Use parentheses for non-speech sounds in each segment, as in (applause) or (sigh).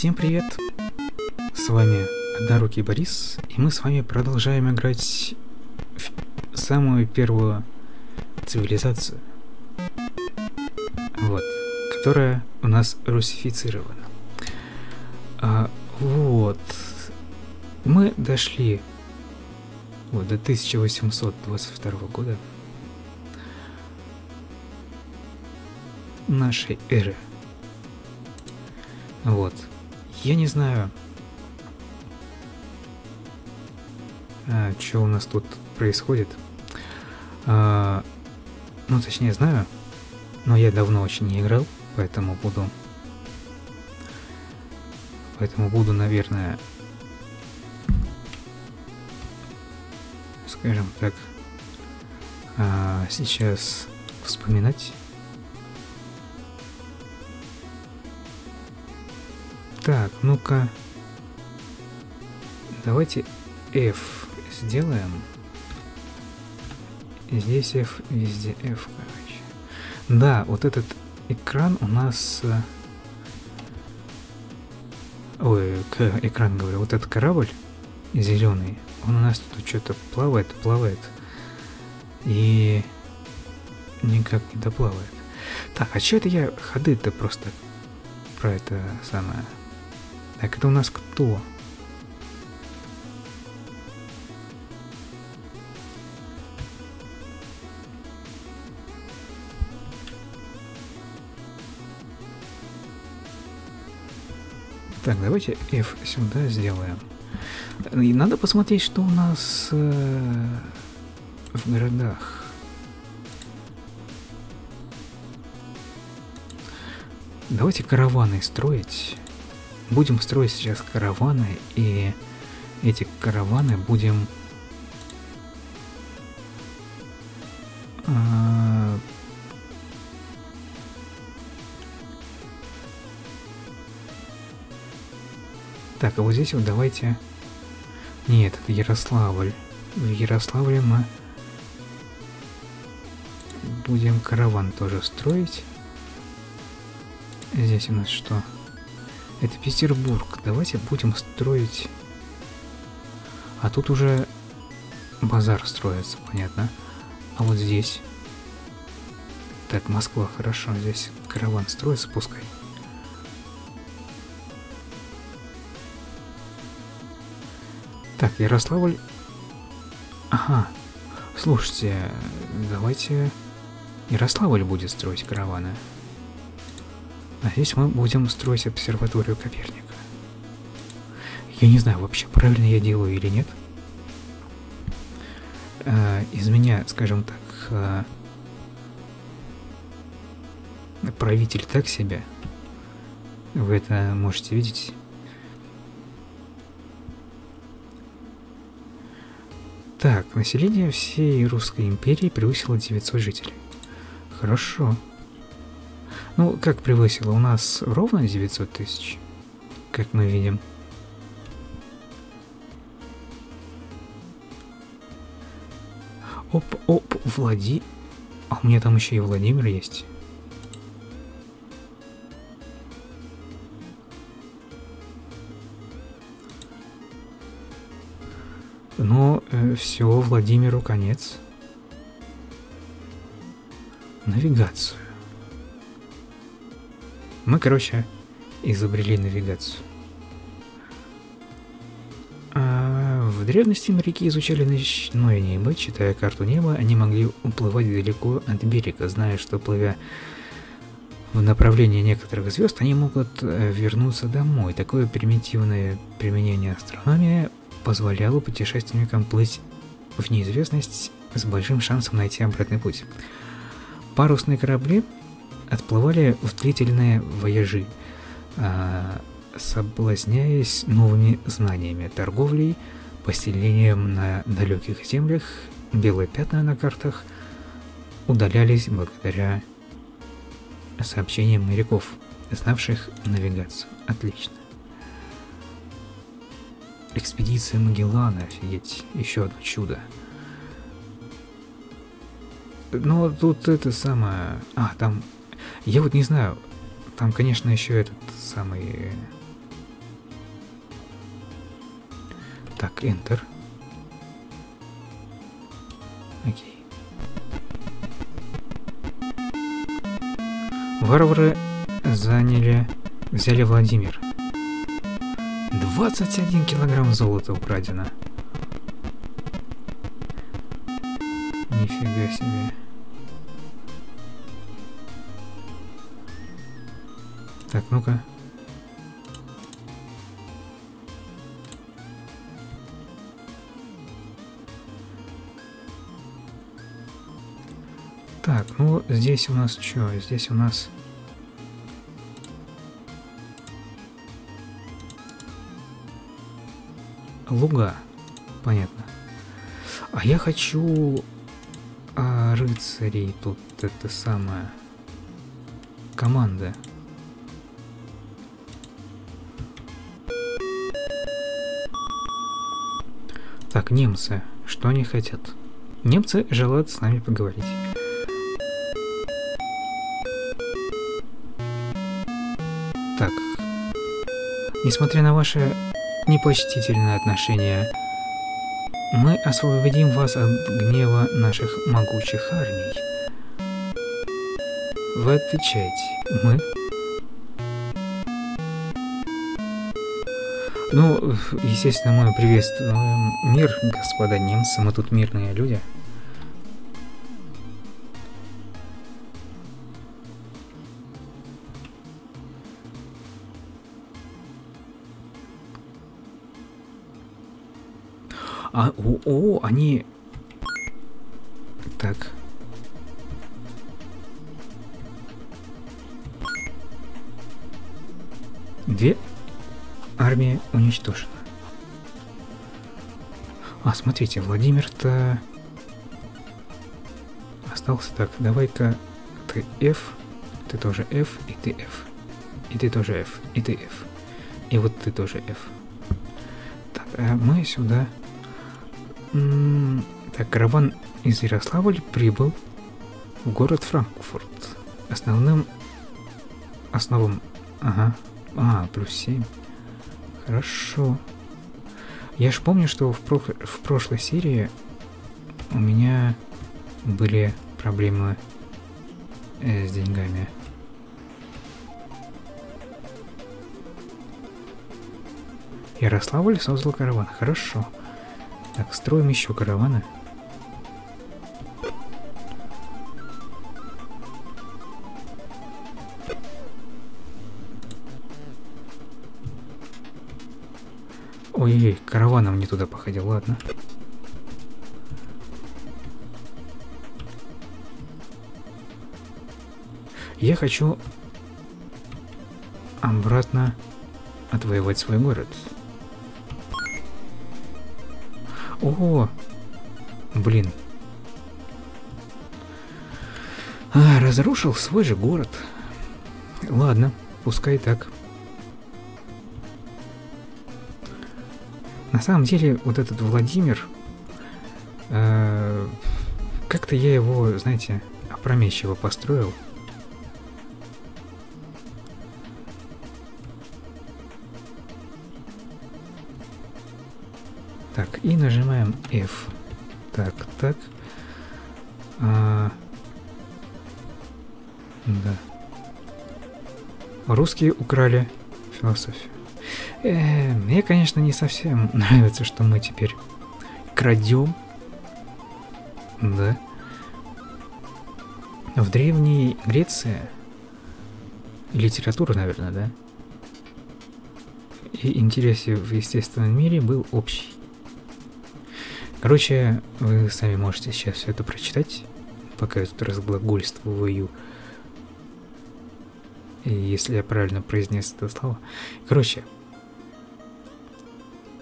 Всем привет! С вами Однорукий Борис, и мы с вами продолжаем играть в самую первую цивилизацию. Вот, которая у нас русифицирована. А, вот. Мы дошли вот, до 1822 года нашей эры. Вот. Я не знаю, а, что у нас тут происходит. А, ну, точнее, знаю, но я давно очень не играл, поэтому буду... Поэтому буду, наверное, скажем так, а, сейчас вспоминать Так, ну-ка. Давайте F сделаем. Здесь F, везде F, короче. Да, вот этот экран у нас... Э, ой, к экран говорю, вот этот корабль зеленый, он у нас тут что-то плавает, плавает. И никак не доплавает. Так, а что это я ходы-то просто про это самое так это у нас кто? Так, давайте F сюда сделаем. И надо посмотреть, что у нас э, в городах. Давайте караваны строить. Будем строить сейчас караваны, и эти караваны будем... А, так, а вот здесь вот давайте... Нет, это Ярославль. В Ярославле мы будем караван тоже строить. Здесь у нас что? Это Петербург. Давайте будем строить... А тут уже базар строится, понятно. А вот здесь... Так, Москва, хорошо. Здесь караван строится, пускай. Так, Ярославль... Ага. Слушайте, давайте... Ярославль будет строить караваны. Здесь мы будем строить обсерваторию Коперника. Я не знаю, вообще правильно я делаю или нет. А, из меня, скажем так, а, правитель так себе. Вы это можете видеть. Так, население всей Русской империи превысило 900 жителей. Хорошо. Ну, как превысило? У нас ровно 900 тысяч, как мы видим. Оп, оп, Влади... А у меня там еще и Владимир есть. Но э, все, Владимиру конец. Навигацию. Мы, короче, изобрели навигацию. А в древности моряки изучали ночное небо, читая карту неба, они могли уплывать далеко от берега, зная, что плывя в направлении некоторых звезд, они могут э, вернуться домой. Такое примитивное применение астрономии позволяло путешественникам плыть в неизвестность с большим шансом найти обратный путь. Парусные корабли отплывали в длительные вояжи, а, соблазняясь новыми знаниями, торговлей, поселением на далеких землях, белые пятна на картах удалялись благодаря сообщениям моряков, знавших навигацию. Отлично. Экспедиция Магеллана, офигеть, еще одно чудо. Но тут это самое... А, там я вот не знаю, там, конечно, еще этот самый... Э, так, Enter. Окей. Варвары заняли... Взяли Владимир. 21 килограмм золота украдено. Нифига себе. Так, ну-ка. Так, ну здесь у нас что? Здесь у нас... Луга. Понятно. А я хочу а, рыцарей тут это самое. Команда. Так, немцы. Что они хотят? Немцы желают с нами поговорить. Так. Несмотря на ваше непочтительное отношение, мы освободим вас от гнева наших могучих армий. Вы отвечаете, мы? Ну, естественно, мы приветствуем мир, господа немцы, мы тут мирные люди. А, о, о, они... армии уничтожены. А, смотрите, Владимир-то... Остался так, давай-ка ты F, ты тоже F, и ты F. И ты тоже F, и ты F. И вот ты тоже F. Так, а мы сюда так, караван из Ярославля прибыл в город Франкфурт. Основным... Основом... Ага. А, плюс 7. Хорошо. Я ж помню, что в, про в прошлой серии у меня были проблемы э, с деньгами. Ярославль создал караван. Хорошо. Так, строим еще караваны. Ой-ой, караваном не туда походил, ладно. Я хочу обратно отвоевать свой город. О, блин. А, разрушил свой же город. Ладно, пускай так. На самом деле, вот этот Владимир, э, как-то я его, знаете, опрометчиво построил. Так, и нажимаем F. Так, так. А, да. Русские украли философию. Э, мне, конечно, не совсем (laughs) нравится, что мы теперь крадем. Да. В Древней Греции литература, наверное, да? И интерес в естественном мире был общий. Короче, вы сами можете сейчас все это прочитать, пока я тут разглагольствую. И если я правильно произнес это слово. Короче,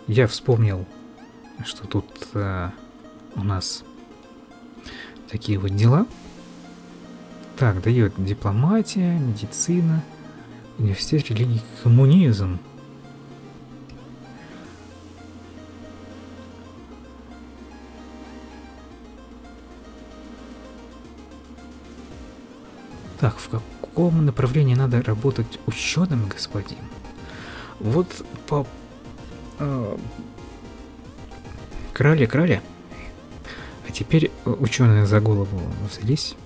я вспомнил, что тут а, у нас такие вот дела. Так, дает дипломатия, медицина, университет религии, коммунизм. Так, в каком направлении надо работать ученым, господин? Вот по... Э, Крали, крали. А теперь ученые за голову взялись.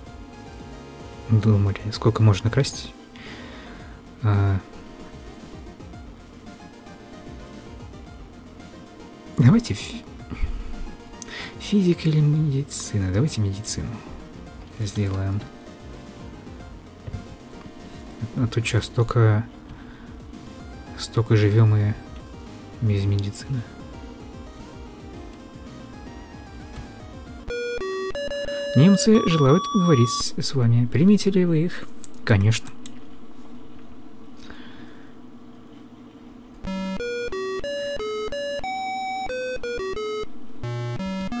Думали, сколько можно красть. А... Давайте фи... физика или медицина. Давайте медицину сделаем. А то что, столько... Столько живем и без медицины. Немцы желают говорить с вами. Примите ли вы их? Конечно.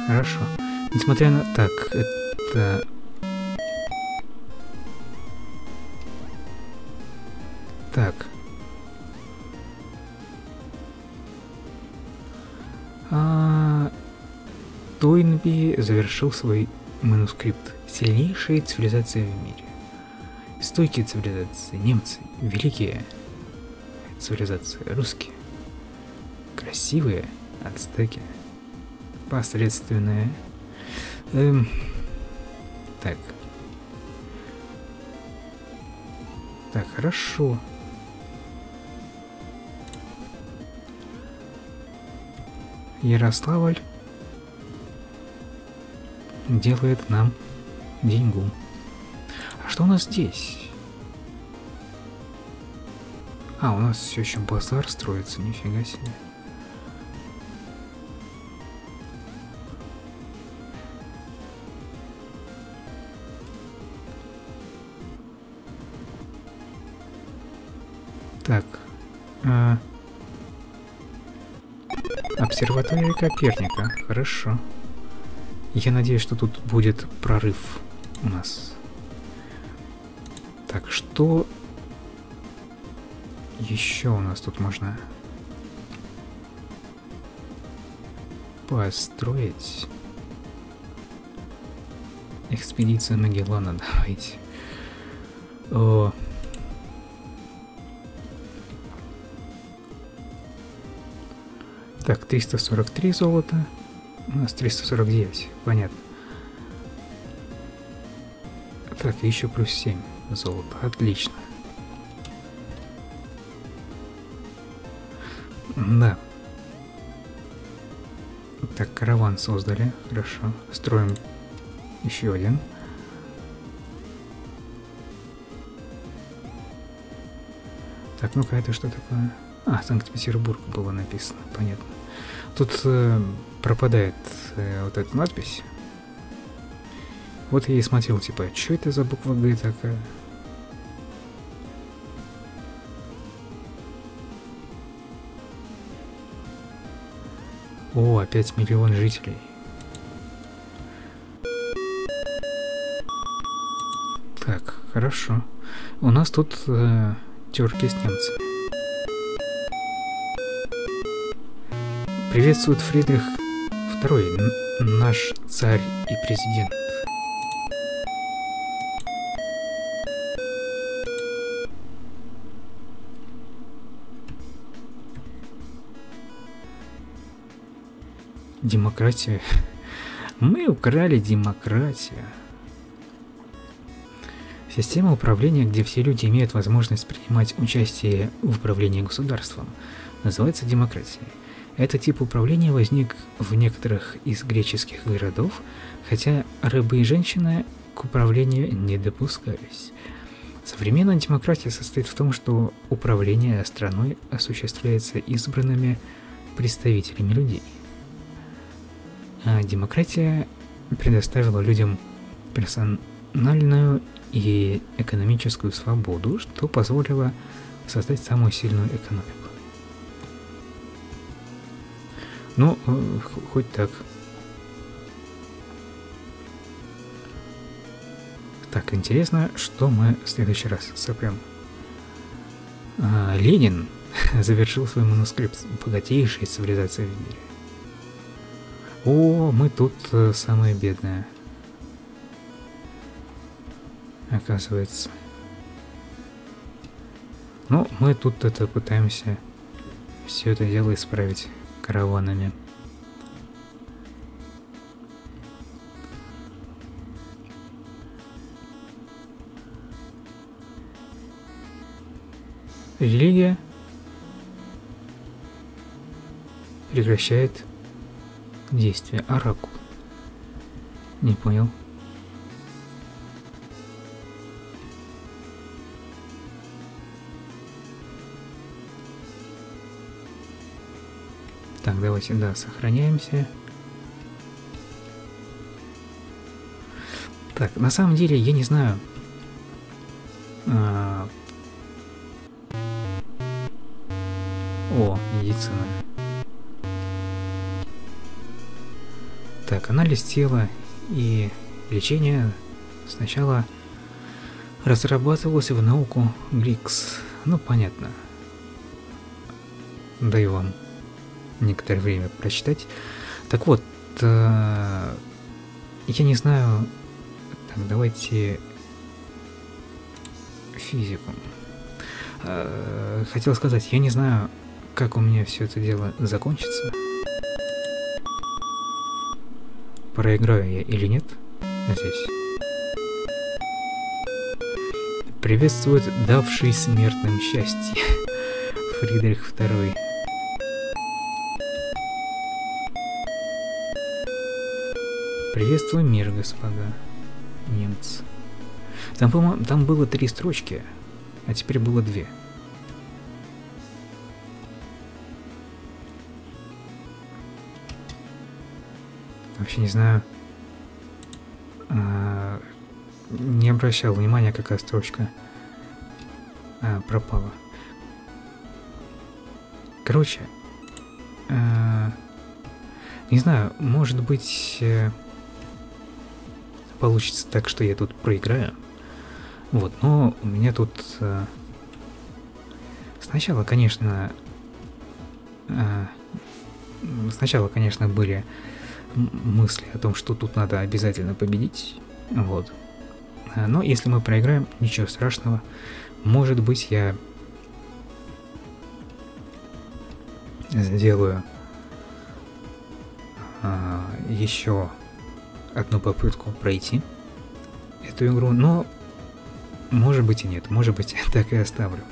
Хорошо. Несмотря на... Так, это... А... Тойнби завершил свой Манускрипт. Сильнейшие цивилизации в мире. Стойкие цивилизации. Немцы. Великие цивилизации. Русские. Красивые. Ацтеки. Посредственные. Эм, так. Так, хорошо. Ярославль делает нам деньгу. А что у нас здесь? А, у нас все еще базар строится, нифига себе. Обсерватория Коперника. Хорошо. Я надеюсь, что тут будет прорыв у нас. Так, что еще у нас тут можно построить? Экспедиция Магеллана, давайте. О. Так, 343 золота. У нас 349, понятно. Так, еще плюс 7 золота, отлично. Да. Так, караван создали, хорошо. Строим еще один. Так, ну-ка, это что такое? А, Санкт-Петербург было написано, понятно. Тут э, пропадает э, вот эта надпись. Вот я и смотрел, типа, что это за буква Г такая? О, опять миллион жителей. Так, хорошо. У нас тут э, терки с немцами. Приветствует Фридрих II, наш царь и президент. Демократия. Мы украли демократию. Система управления, где все люди имеют возможность принимать участие в управлении государством, называется демократией. Этот тип управления возник в некоторых из греческих городов, хотя рабы и женщины к управлению не допускались. Современная демократия состоит в том, что управление страной осуществляется избранными представителями людей. А демократия предоставила людям персональную и экономическую свободу, что позволило создать самую сильную экономику. Ну, э, хоть так. Так, интересно, что мы в следующий раз сопрем. А, Ленин (laughs) завершил свой манускрипт «Богатейшая цивилизация в мире». О, мы тут э, самые бедные. Оказывается. Ну, мы тут это пытаемся все это дело исправить караванами. Религия прекращает действие оракул. Не понял. Давайте, да, сохраняемся. Так, на самом деле, я не знаю. А... О, медицина. Так, анализ тела и лечение сначала разрабатывалось в науку Грикс. Ну, понятно. Даю вам некоторое время прочитать. Так вот, э, я не знаю... Так, давайте физику. Э, хотел сказать, я не знаю, как у меня все это дело закончится. Проиграю я или нет здесь. Приветствует давший смертным счастье. (laughs) Фридрих Второй. Приветствую мир, господа немцы. Там, по там было три строчки, а теперь было две. Вообще не знаю. А, не обращал внимания, какая строчка а, пропала. Короче, а, не знаю, может быть... Э, получится так, что я тут проиграю. Вот, но у меня тут... Э, сначала, конечно... Э, сначала, конечно, были мысли о том, что тут надо обязательно победить. Вот. Но если мы проиграем, ничего страшного. Может быть, я сделаю а, еще одну попытку пройти эту игру, но может быть и нет, может быть (laughs) так и оставлю.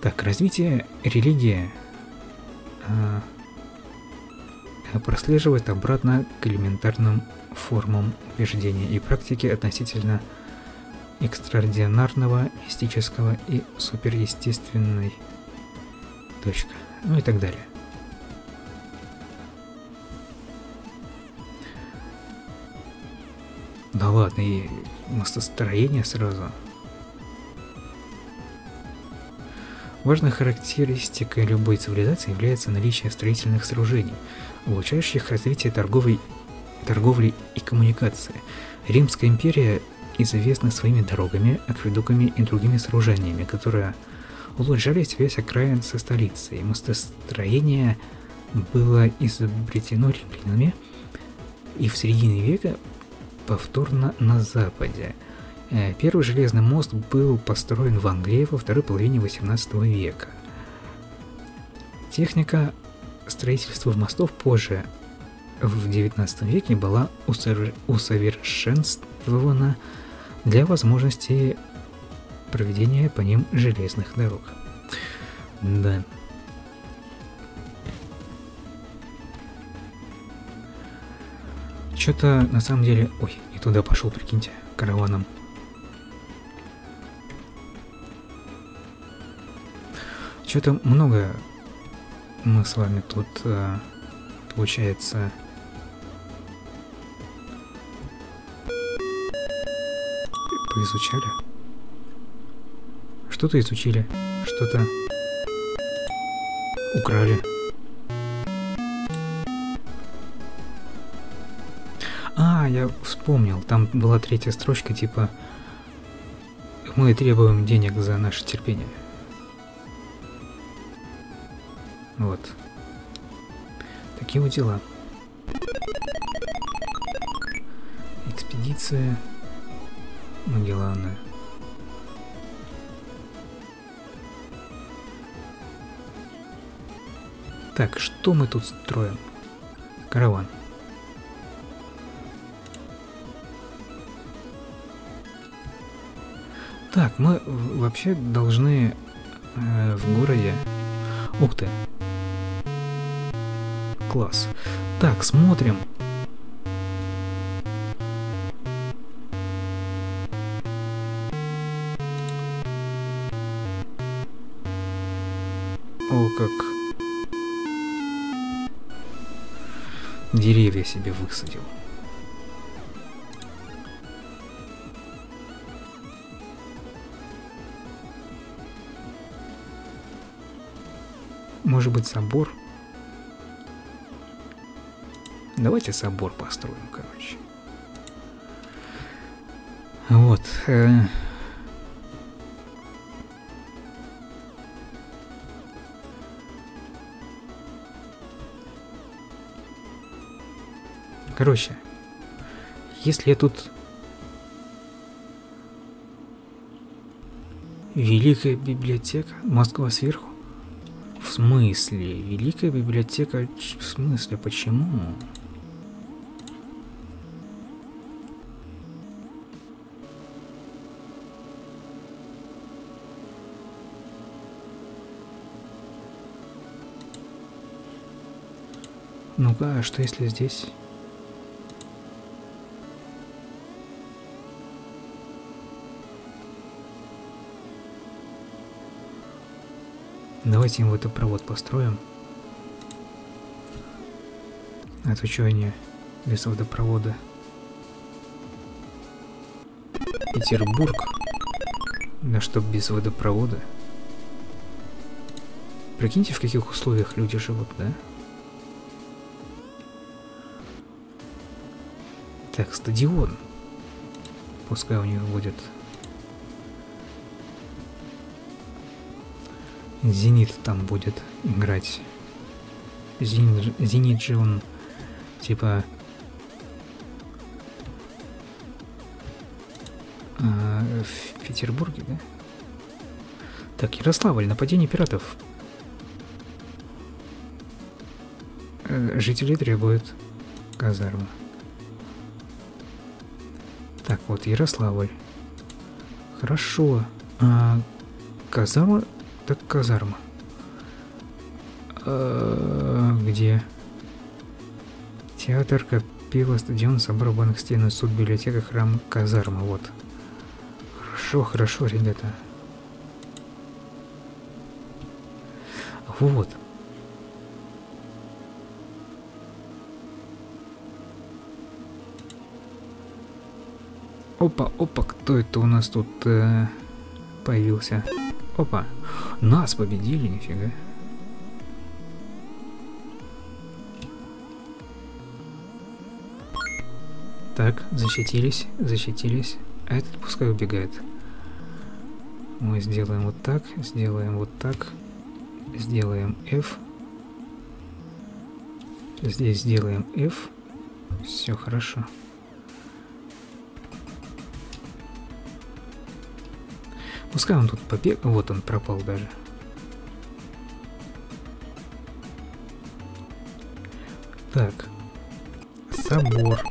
Так, развитие религии э, прослеживает обратно к элементарным формам убеждения и практики относительно экстраординарного, мистического и суперестественной. Точка. Ну и так далее. Да ладно, и настроение сразу. Важной характеристикой любой цивилизации является наличие строительных сооружений, улучшающих развитие торговой, торговли и коммуникации. Римская империя известна своими дорогами, акведуками и другими сооружениями, которые улучшали связь окраин со столицей. Мостостроение было изобретено римлянами, и в середине века повторно на западе. Э, первый железный мост был построен в Англии во второй половине 18 века. Техника строительства мостов позже, в 19 веке, была усовершенствована для возможности проведения по ним железных дорог. Да. Что-то на самом деле... Ой, не туда пошел, прикиньте, караваном. Что-то много мы с вами тут, э, получается... Поизучали? Что-то изучили, что-то украли. Я вспомнил. Там была третья строчка, типа «Мы требуем денег за наше терпение». Вот. Такие вот дела. Экспедиция Магеллана. Так, что мы тут строим? Караван. Так, мы вообще должны э, в городе. Ух ты. Класс. Так, смотрим. О, как деревья себе высадил. Может быть собор? Давайте собор построим, короче. Вот. Э Короче, если я тут... Великая библиотека? Москва сверху? Смысле? Великая библиотека? В смысле? Почему? Ну-ка, а что если здесь... Давайте им водопровод построим. А то что они без водопровода? Петербург? Да что без водопровода? Прикиньте, в каких условиях люди живут, да? Так, стадион. Пускай у них будет Зенит там будет играть. Зенит, Зенит же он типа э, в Петербурге, да? Так, Ярославль, нападение пиратов. Э, жители требуют казармы. Так, вот Ярославль. Хорошо. А, казарма так казарма. А, где? Театр, копила, стадион, собор, банк, стены, суд, библиотека, храм, казарма. Вот. Хорошо, хорошо, ребята. Вот. Опа, опа, кто это у нас тут э, появился? Опа. Нас победили, нифига. Так, защитились, защитились. А этот пускай убегает. Мы сделаем вот так, сделаем вот так. Сделаем F. Здесь сделаем F. Все хорошо. Пускай он тут побег... Вот он пропал даже. Так. Собор.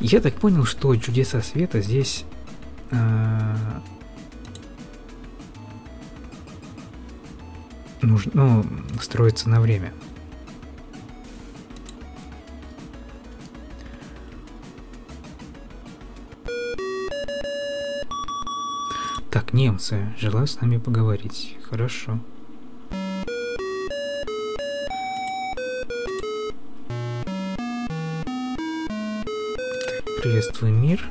Я так понял, что чудеса света здесь... Э, нужно, ну, строится на время. Немцы, желаю с нами поговорить. Хорошо. Приветствую, мир.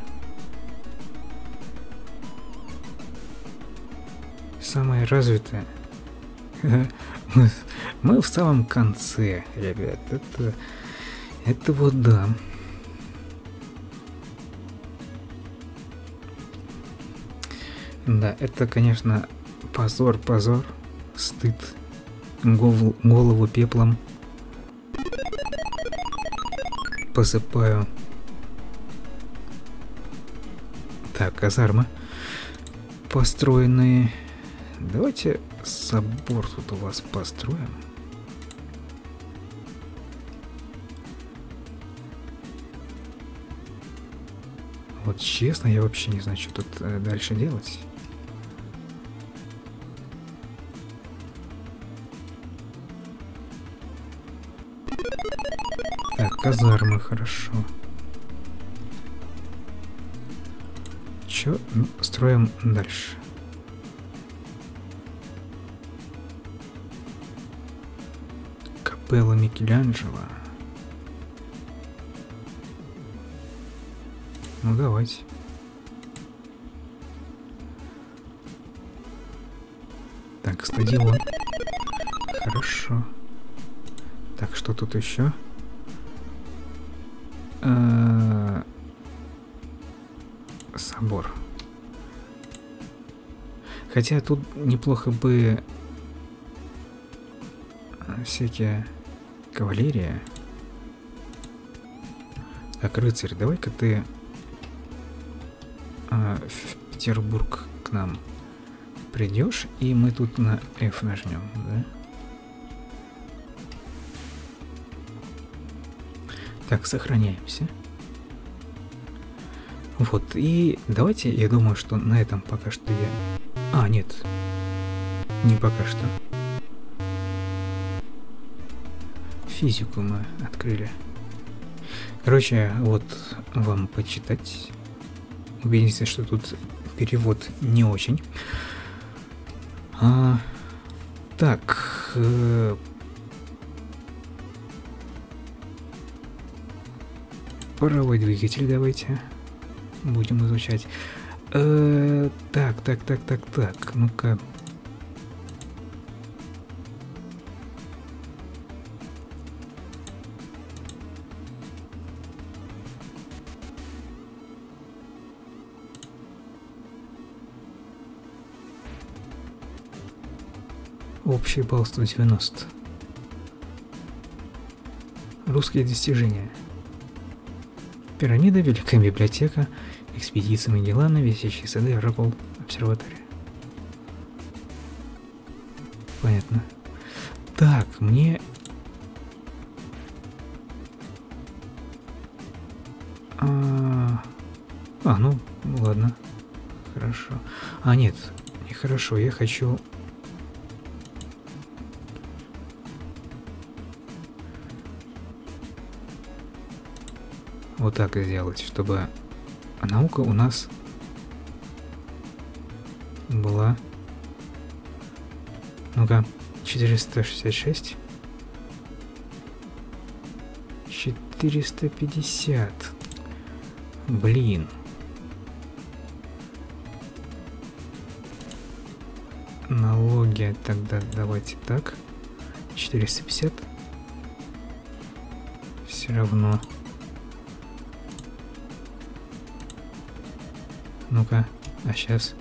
Самое развитое. (laughs) Мы в самом конце, ребят. Это, это вот да. Да, это, конечно, позор, позор, стыд, Гол голову пеплом посыпаю. Так, казармы построенные. Давайте собор тут у вас построим. Вот честно, я вообще не знаю, что тут э, дальше делать. Казармы, хорошо. Чё строим дальше? Капелла Микеланджело. Ну давайте. Так, стадион. Хорошо. Так, что тут еще? Э, собор. Хотя тут неплохо бы э, всякие кавалерия. Так, рыцарь, давай-ка ты э, в Петербург к нам придешь, и мы тут на F нажмем, да? Так, сохраняемся. Вот, и давайте, я думаю, что на этом пока что я... А, нет, не пока что. Физику мы открыли. Короче, вот вам почитать. Убедитесь, что тут перевод не очень. А, так, э, Паровой двигатель давайте будем изучать. Э, так, так, так, так, так. Ну-ка. Общий балл 190. Русские достижения. Пирамида, Великая библиотека, экспедиция Магеллана, Висящие сады, Оракул, обсерватория. Понятно. Так, мне... А, а ну, ладно. Хорошо. А, нет, нехорошо. Я хочу вот так сделать, чтобы наука у нас была... Ну-ка, 466. 450. Блин. Налоги тогда давайте так. 450. Все равно. Ну-ка, а сейчас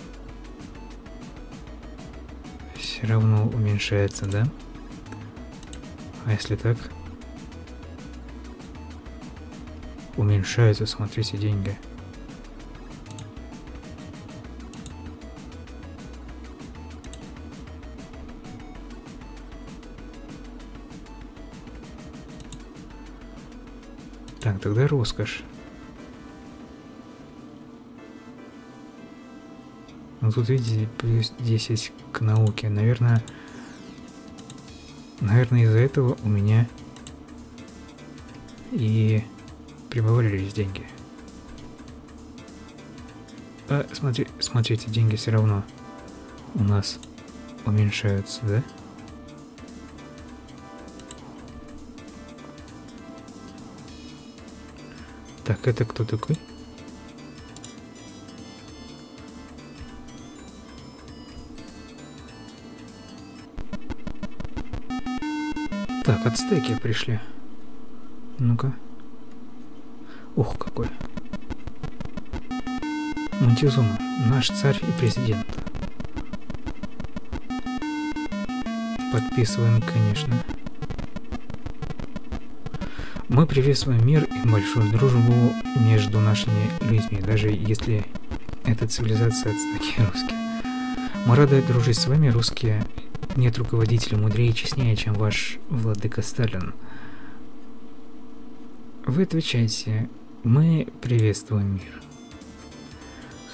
все равно уменьшается, да? А если так? Уменьшаются, смотрите, деньги. Так, тогда роскошь. Ну тут видите, плюс 10 к науке. Наверное, наверное из-за этого у меня и прибавлялись деньги. А, смотри, смотрите, деньги все равно у нас уменьшаются, да? Так, это кто такой? Так, ацтеки пришли. Ну-ка. Ух, какой. Монтизума, наш царь и президент. Подписываем, конечно. Мы приветствуем мир и большую дружбу между нашими людьми, даже если эта цивилизация ацтеки русские. Мы рады дружить с вами, русские, нет руководителя мудрее и честнее, чем ваш владыка Сталин. Вы отвечаете, мы приветствуем мир.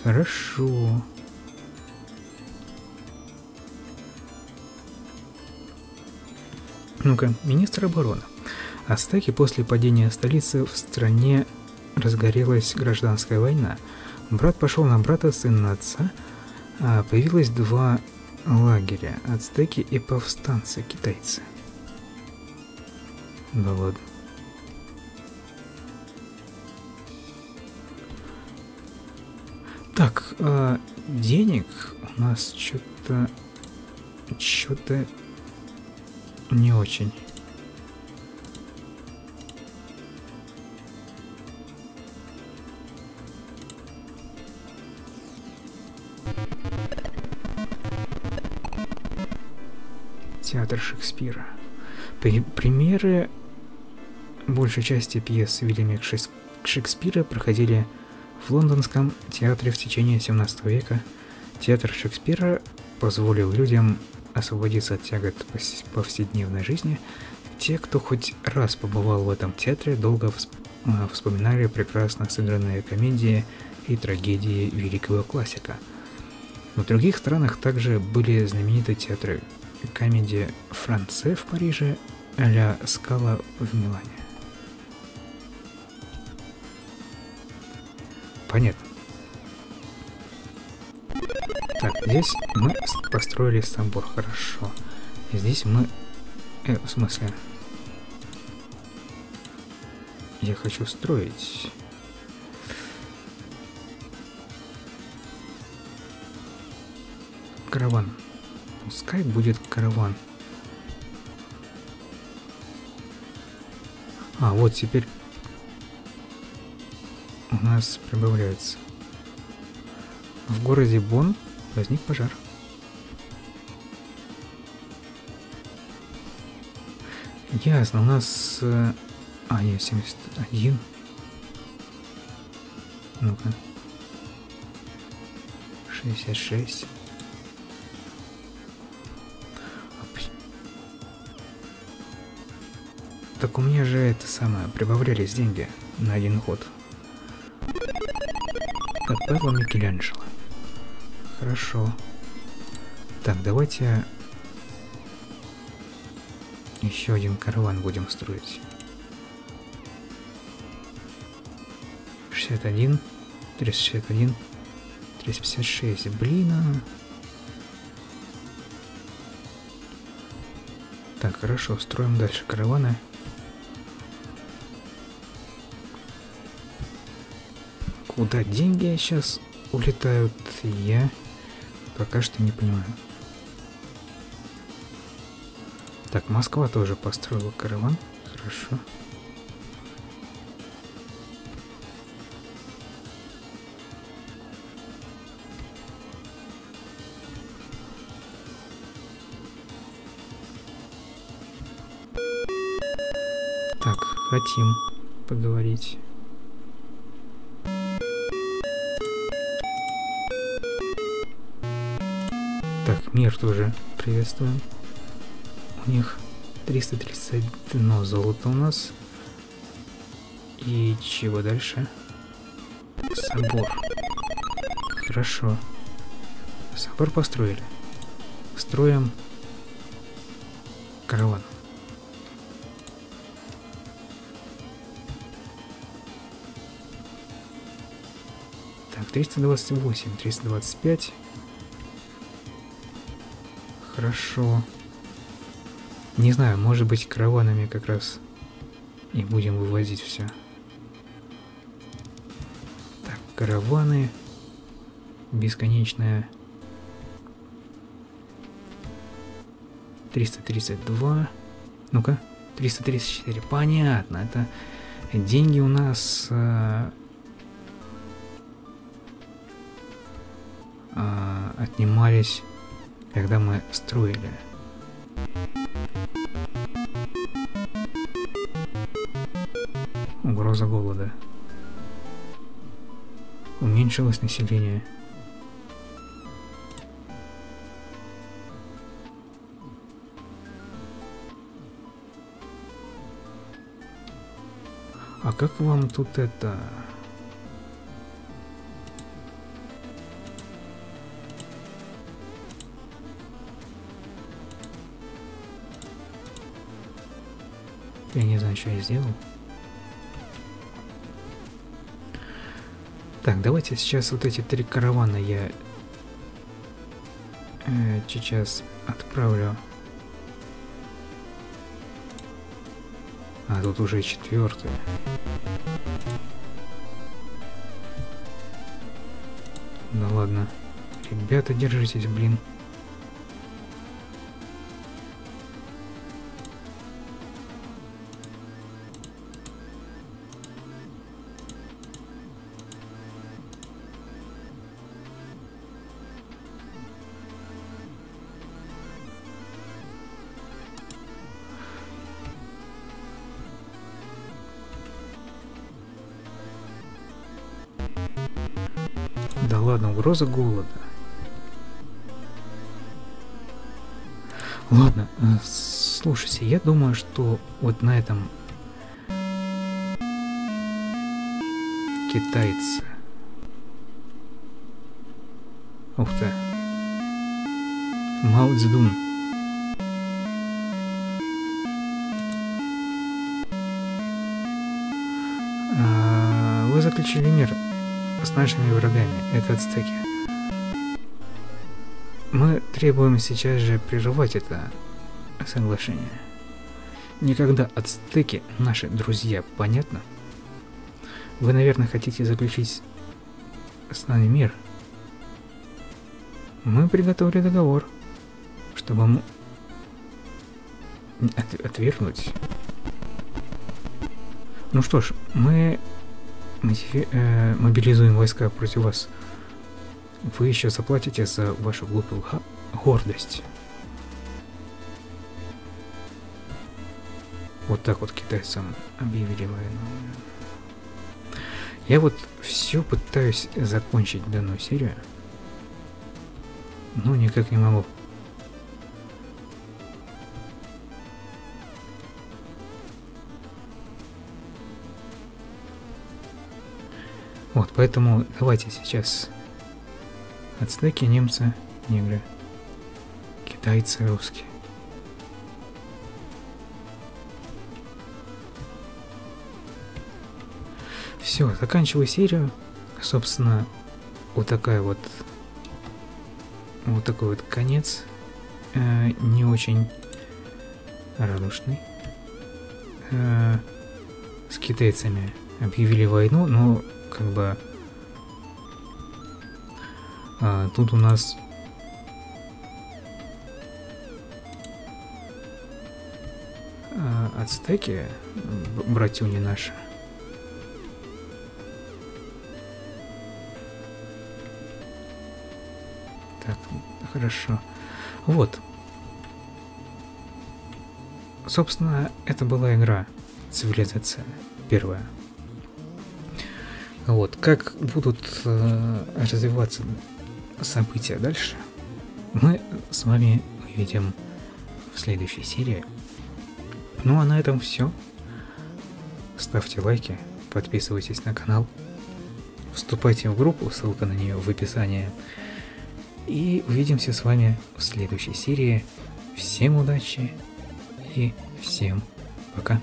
Хорошо. Ну-ка, министр обороны. Ацтеки после падения столицы в стране разгорелась гражданская война. Брат пошел на брата, сын на отца. А появилось два лагеря – ацтеки и повстанцы, китайцы. Да ладно. Так, а денег у нас что-то... Что-то не очень. Театр Шекспира. Примеры большей части пьес Вильяма Шекспира проходили в лондонском театре в течение 17 века. Театр Шекспира позволил людям освободиться от тягот повседневной жизни. Те, кто хоть раз побывал в этом театре, долго а, вспоминали прекрасно сыгранные комедии и трагедии великого классика. В других странах также были знаменитые театры комедии «Франце» в Париже, а «Скала» в Милане. Понятно. Так, здесь мы построили собор, хорошо. Здесь мы... Э, в смысле? Я хочу строить... Караван. Пускай будет караван. А, вот теперь у нас прибавляется. В городе Бон возник пожар. Ясно, у нас... Э, а, нет, 71. Ну-ка. 66. Так у меня же это самое, прибавлялись деньги на один ход. Капелла Микеланджело. Хорошо. Так, давайте еще один караван будем строить. 61, 361, 356. Блин, а... Так, хорошо, строим дальше караваны. Куда деньги сейчас улетают, я пока что не понимаю. Так, Москва тоже построила караван. Хорошо. Так, хотим поговорить. Мир тоже приветствуем. У них 331 золото у нас. И чего дальше? Собор. Хорошо. Собор построили. Строим караван. Так, 328, 325. Хорошо. Не знаю, может быть караванами как раз и будем вывозить все. Так, караваны. Бесконечная. 332. Ну-ка, 334. Понятно, это деньги у нас... Э, э, отнимались когда мы строили. Угроза голода. Уменьшилось население. А как вам тут это... Я не знаю, что я сделал. Так, давайте сейчас вот эти три каравана я э, сейчас отправлю. А тут уже четвертый. Да ладно. Ребята, держитесь, блин. Ладно, угроза голода. Ладно, э, слушайте, я думаю, что вот на этом китайцы. Ух ты. Мао Цзэдун. А, вы заключили мир с нашими врагами, это ацтеки. Мы требуем сейчас же прервать это соглашение. Никогда ацтеки наши друзья, понятно? Вы, наверное, хотите заключить с нами мир. Мы приготовили договор, чтобы от отвергнуть. Ну что ж, мы мобилизуем войска против вас. Вы еще заплатите за вашу глупую гордость. Вот так вот китайцам объявили войну. Я вот все пытаюсь закончить данную серию, но никак не могу. Поэтому давайте сейчас ацтеки, немцы, негры, китайцы, русские. Все, заканчиваю серию. Собственно, вот такая вот вот такой вот конец. Э, не очень радушный. Э, с китайцами объявили войну, но как бы а, тут у нас а, ацтеки, братюни наши. Так, хорошо. Вот. Собственно, это была игра Цивилизация первая. Вот, как будут э, развиваться события дальше, мы с вами увидим в следующей серии. Ну а на этом все. Ставьте лайки, подписывайтесь на канал, вступайте в группу, ссылка на нее в описании. И увидимся с вами в следующей серии. Всем удачи и всем пока.